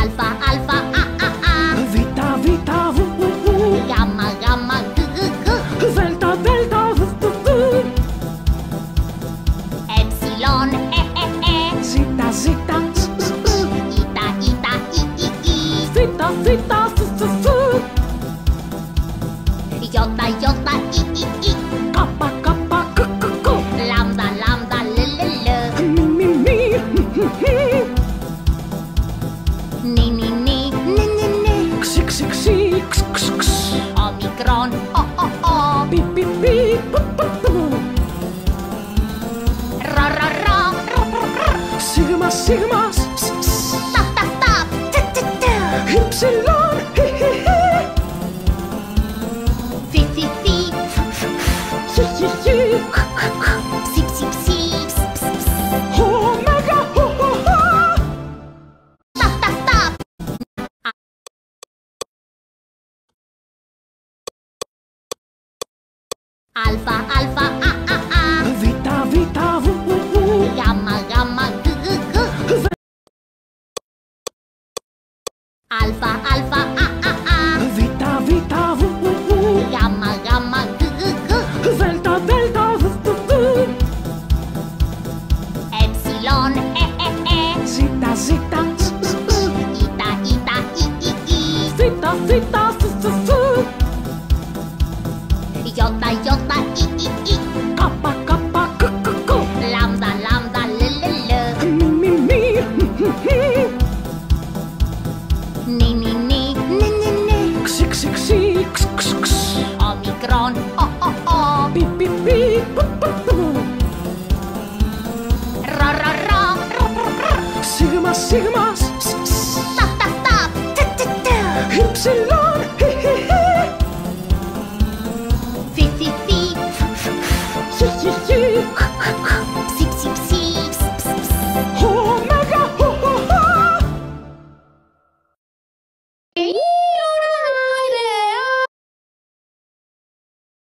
Alfa, alfa, a, a, a. Vita, vita, vu, vu, vu. Gamma, gamma, g, g, g. Delta, delta, vu, vu, vu. Epsilon, e, e, e. Zeta, zeta, z, z, z. Ita, ita, i, i, i. Theta, theta, fu, fu, fu. Iota, iota, i, Sigma, sigma, s, s, s. Stop, stop, stop. T, t, t. Ypsilon, hi, hi, hi. Fi, fi, fi. Hi, hi, hi. K, k, k. Psi, psi, psi. Ps, Alfa, alfa, a, a, a. Vita, vita, vu, vu, vu. Gamma, gamma, g, g, g. Delta, delta, vu, vu, vu. Epsilon, e, e, e. Zeta, zeta, z, z, z. Ita, ita, i, i, i. Theta, theta, fu, fu, fu. Iota, iota, i, i, i. Kappa, ξι ξ ξ ξ Ο μικρόν, ο ο ο. Πι πι πι, που που που. Ρα ρα ρα, ρα ρα ρα Σίγμα σίγμα, σ σ Τα τα τα, τε τε τε. Υψηλόν, χι χι χι. Φι φι φι, φ φ φ, χι χι χι.